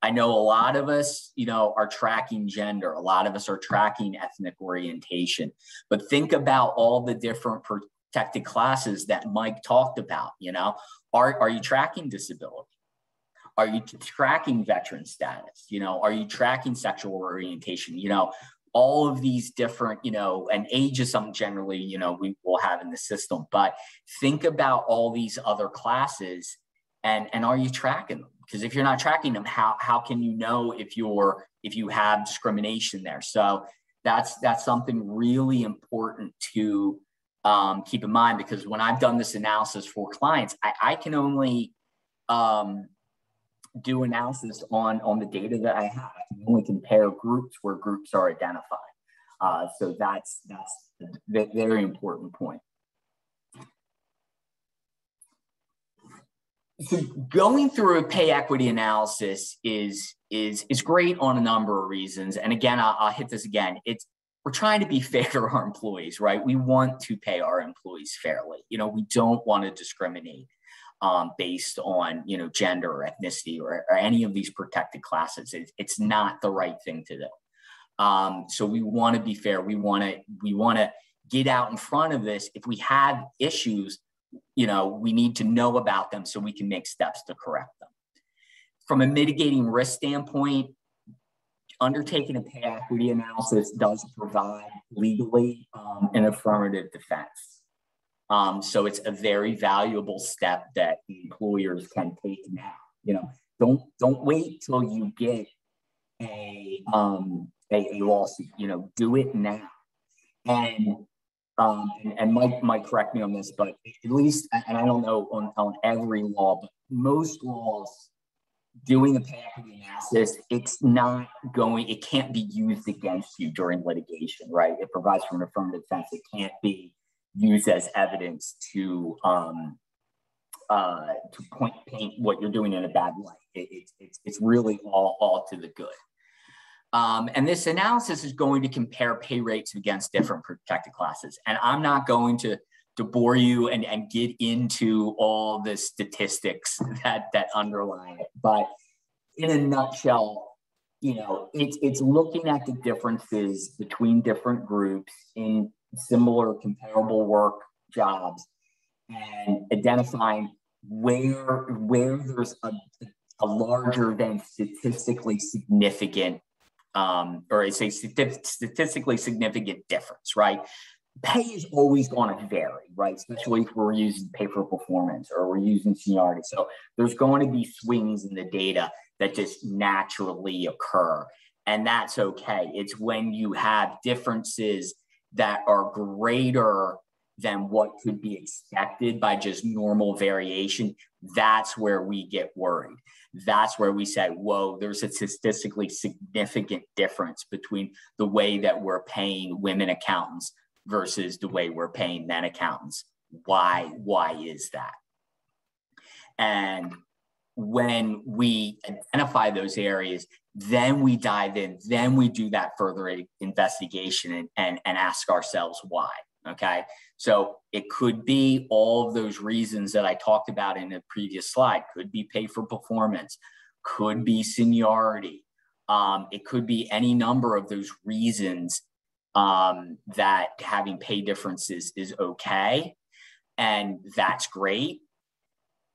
i know a lot of us you know are tracking gender. A lot of us are tracking ethnic orientation. But think about all the different protected classes that mike talked about you know? Are, are you tracking disability are you tracking veteran status you know are you tracking sexual orientation you know all of these different, you know, and age is something generally, you know, we will have in the system. But think about all these other classes and and are you tracking them? Because if you're not tracking them, how how can you know if you're if you have discrimination there? So that's that's something really important to um, keep in mind because when I've done this analysis for clients, I, I can only um, do analysis on, on the data that I have. I can only compare groups where groups are identified. Uh, so that's, that's a very important point. So going through a pay equity analysis is, is, is great on a number of reasons. And again, I'll, I'll hit this again. It's, we're trying to be fair to our employees, right? We want to pay our employees fairly. You know, we don't want to discriminate um, based on you know gender or ethnicity or, or any of these protected classes. It, it's not the right thing to do. Um, so we want to be fair. We want to we want to get out in front of this. If we have issues, you know, we need to know about them so we can make steps to correct them. From a mitigating risk standpoint, undertaking a pay equity analysis does provide legally um, an affirmative defense. Um, so it's a very valuable step that employers can take now. You know, don't don't wait till you get a um, a, a lawsuit. You know, do it now. And um, and, and Mike might correct me on this, but at least, and I don't know on, on every law, but most laws doing a equity analysis, it's not going, it can't be used against you during litigation, right? It provides for an affirmative defense. It can't be use as evidence to um, uh, to point paint what you're doing in a bad light. It, it, it's, it's really all, all to the good. Um, and this analysis is going to compare pay rates against different protected classes. And I'm not going to, to bore you and, and get into all the statistics that, that underlie it. But in a nutshell, you know, it's, it's looking at the differences between different groups in similar comparable work jobs and identifying where where there's a, a larger than statistically significant um, or it's a statistically significant difference, right? Pay is always going to vary, right? Especially if we're using pay for performance or we're using seniority. So there's going to be swings in the data that just naturally occur. And that's okay. It's when you have differences that are greater than what could be expected by just normal variation, that's where we get worried. That's where we say, whoa, there's a statistically significant difference between the way that we're paying women accountants versus the way we're paying men accountants. Why? Why is that? And when we identify those areas, then we dive in, then we do that further investigation and, and, and ask ourselves why. Okay. So it could be all of those reasons that I talked about in the previous slide, could be pay for performance, could be seniority. Um, it could be any number of those reasons um, that having pay differences is okay. And that's great.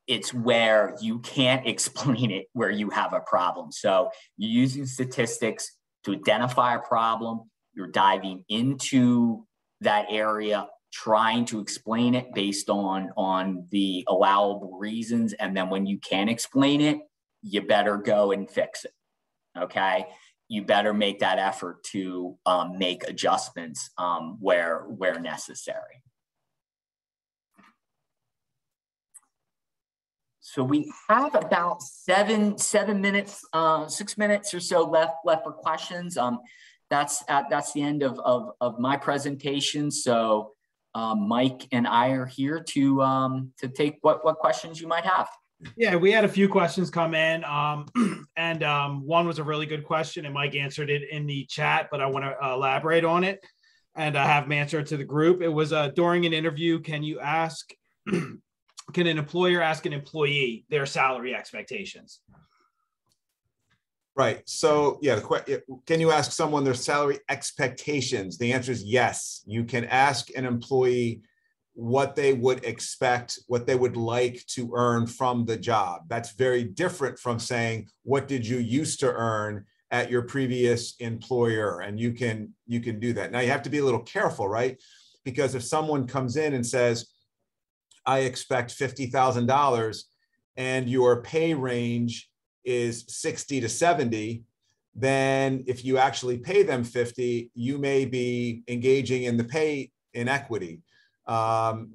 It's where you can't explain it where you have a problem. So you're using statistics to identify a problem, you're diving into that area trying to explain it based on on the allowable reasons. And then when you can't explain it you better go and fix it okay? You better make that effort to um, make adjustments um, where where necessary so we have about seven seven minutes uh, six minutes or so left left for questions um, that's at, that's the end of, of, of my presentation. So um, Mike and I are here to um, to take what what questions you might have. Yeah, we had a few questions come in, um, and um, one was a really good question, and Mike answered it in the chat, but I want to elaborate on it and I have him answer it to the group. It was uh, during an interview. Can you ask? can an employer ask an employee their salary expectations? Right. So, yeah, the question can you ask someone their salary expectations? The answer is yes. You can ask an employee what they would expect, what they would like to earn from the job. That's very different from saying, what did you used to earn at your previous employer? And you can you can do that. Now you have to be a little careful, right? Because if someone comes in and says, I expect $50,000 and your pay range is 60 to 70, then if you actually pay them 50, you may be engaging in the pay inequity. Um,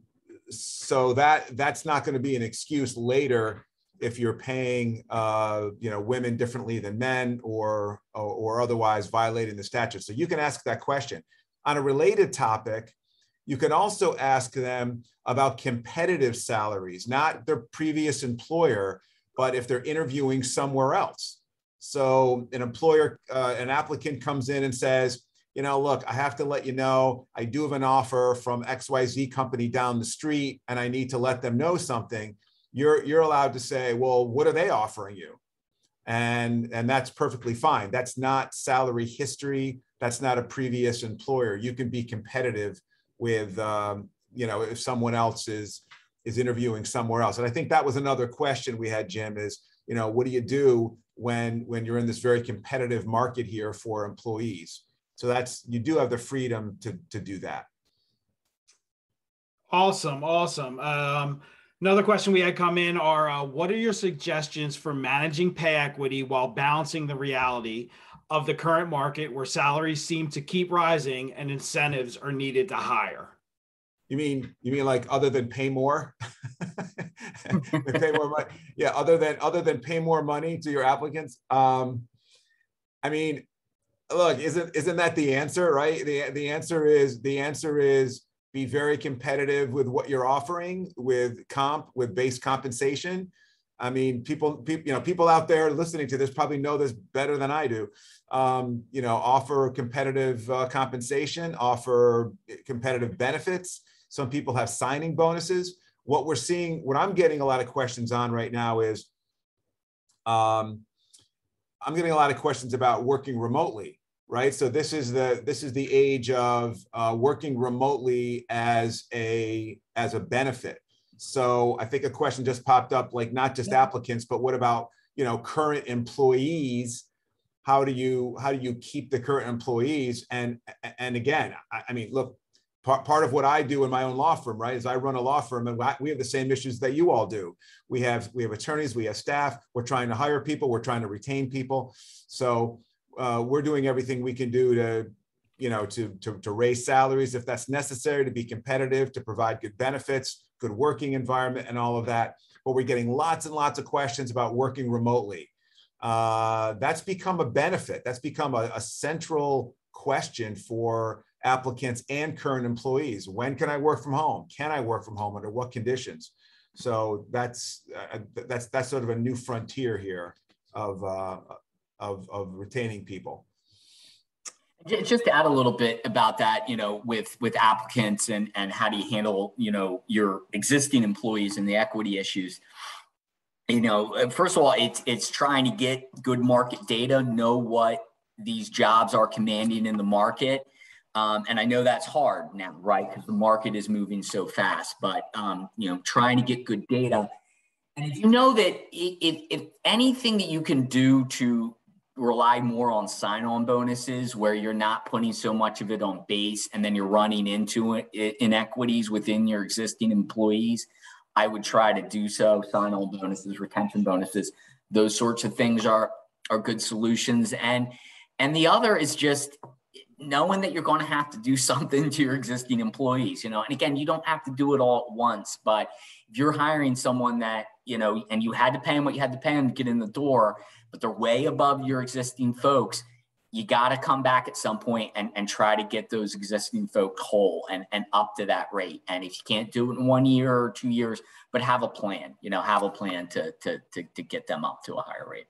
so that that's not going to be an excuse later if you're paying uh, you know women differently than men or, or, or otherwise violating the statute. So you can ask that question. On a related topic, you can also ask them about competitive salaries, not their previous employer, but if they're interviewing somewhere else. So an employer, uh, an applicant comes in and says, you know, look, I have to let you know, I do have an offer from XYZ company down the street, and I need to let them know something. You're, you're allowed to say, well, what are they offering you? And, and that's perfectly fine. That's not salary history. That's not a previous employer. You can be competitive with, um, you know, if someone else is is interviewing somewhere else. And I think that was another question we had, Jim, is, you know, what do you do when when you're in this very competitive market here for employees? So that's you do have the freedom to to do that. Awesome, awesome. Um, another question we had come in are uh, what are your suggestions for managing pay equity while balancing the reality of the current market where salaries seem to keep rising and incentives are needed to hire? You mean you mean like other than pay more? pay more money. Yeah, other than other than pay more money to your applicants. Um, I mean, look, isn't isn't that the answer, right? The the answer is the answer is be very competitive with what you're offering with comp, with base compensation. I mean, people, people, you know, people out there listening to this probably know this better than I do. Um, you know, offer competitive uh, compensation, offer competitive benefits. Some people have signing bonuses. What we're seeing, what I'm getting a lot of questions on right now is, um, I'm getting a lot of questions about working remotely right? So this is the this is the age of uh, working remotely as a as a benefit. So I think a question just popped up, like not just applicants, but what about you know current employees? How do you how do you keep the current employees? And and again, I, I mean, look, part, part of what I do in my own law firm, right, is I run a law firm and we have the same issues that you all do. We have we have attorneys, we have staff. We're trying to hire people. We're trying to retain people. So uh, we're doing everything we can do to, you know, to, to, to raise salaries if that's necessary, to be competitive, to provide good benefits, good working environment, and all of that. But we're getting lots and lots of questions about working remotely. Uh, that's become a benefit. That's become a, a central question for applicants and current employees. When can I work from home? Can I work from home? Under what conditions? So that's uh, that's that's sort of a new frontier here of uh, of, of retaining people. Just to add a little bit about that, you know, with with applicants and and how do you handle, you know, your existing employees and the equity issues. You know, uh, first of all, it's it's trying to get good market data, know what these jobs are commanding in the market. Um, and I know that's hard now, right? Because the market is moving so fast. But um, you know, trying to get good data. And if you know that if, if anything that you can do to rely more on sign-on bonuses where you're not putting so much of it on base and then you're running into inequities within your existing employees i would try to do so sign-on bonuses retention bonuses those sorts of things are are good solutions and and the other is just knowing that you're going to have to do something to your existing employees you know and again you don't have to do it all at once but if you're hiring someone that you know and you had to pay them what you had to pay them to get in the door but they're way above your existing folks. You got to come back at some point and, and try to get those existing folks whole and, and up to that rate. And if you can't do it in one year or two years, but have a plan, you know, have a plan to, to, to, to get them up to a higher rate.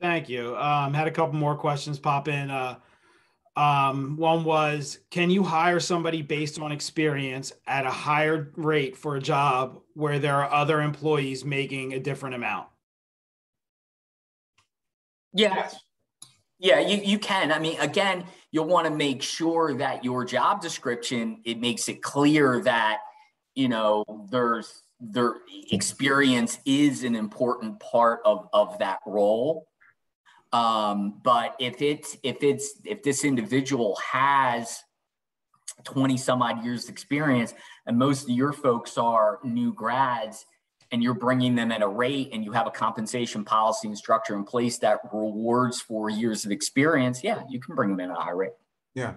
Thank you. Um, had a couple more questions pop in. Uh, um, one was, can you hire somebody based on experience at a higher rate for a job where there are other employees making a different amount? Yeah. Yes. Yeah, you, you can. I mean, again, you'll want to make sure that your job description, it makes it clear that, you know, there's their experience is an important part of, of that role. Um, but if it's if it's if this individual has 20 some odd years experience and most of your folks are new grads and you're bringing them at a rate and you have a compensation policy and structure in place that rewards for years of experience, yeah, you can bring them in at a high rate. Yeah.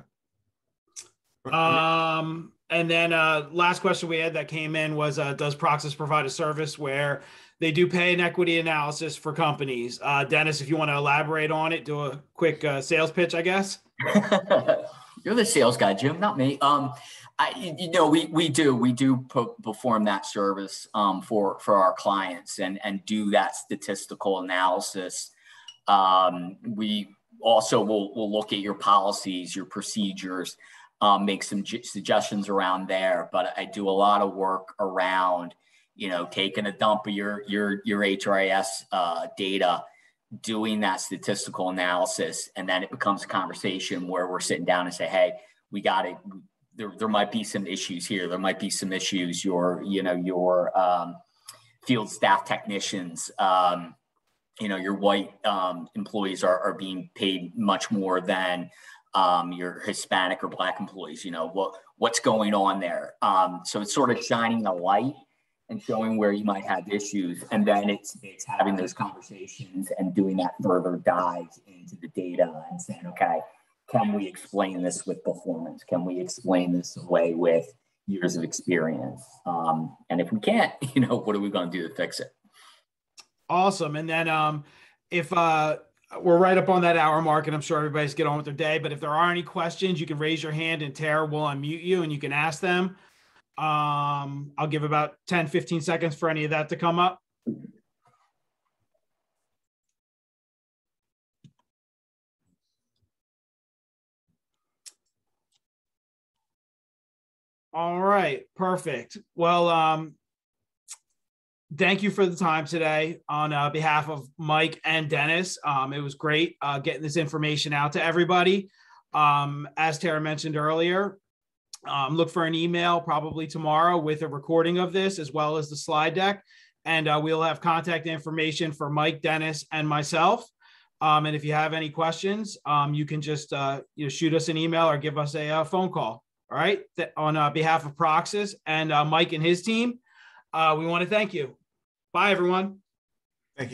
Um, and then uh, last question we had that came in was, uh, does Proxus provide a service where they do pay an equity analysis for companies? Uh, Dennis, if you want to elaborate on it, do a quick uh, sales pitch, I guess. You're the sales guy, Jim, not me. Um, I, you know, we, we do we do perform that service um, for for our clients and and do that statistical analysis. Um, we also will will look at your policies, your procedures, um, make some suggestions around there. But I do a lot of work around, you know, taking a dump of your your your HRIS uh, data, doing that statistical analysis, and then it becomes a conversation where we're sitting down and say, hey, we got to there, there might be some issues here. There might be some issues. Your, you know, your um, field staff technicians, um, you know, your white um, employees are, are being paid much more than um, your Hispanic or Black employees. You know, what what's going on there? Um, so it's sort of shining a light and showing where you might have issues, and then it's it's having those conversations and doing that further dive into the data and saying, okay can we explain this with performance? Can we explain this away with years of experience? Um, and if we can't, you know, what are we going to do to fix it? Awesome. And then um, if uh, we're right up on that hour mark, and I'm sure everybody's get on with their day. But if there are any questions, you can raise your hand, and Tara will unmute you, and you can ask them. Um, I'll give about 10, 15 seconds for any of that to come up. All right, perfect. Well, um, thank you for the time today on uh, behalf of Mike and Dennis. Um, it was great uh, getting this information out to everybody. Um, as Tara mentioned earlier, um, look for an email probably tomorrow with a recording of this as well as the slide deck. And uh, we'll have contact information for Mike, Dennis, and myself. Um, and if you have any questions, um, you can just uh, you know, shoot us an email or give us a, a uh, phone call. All right. On uh, behalf of Proxus and uh, Mike and his team, uh, we want to thank you. Bye, everyone. Thank you.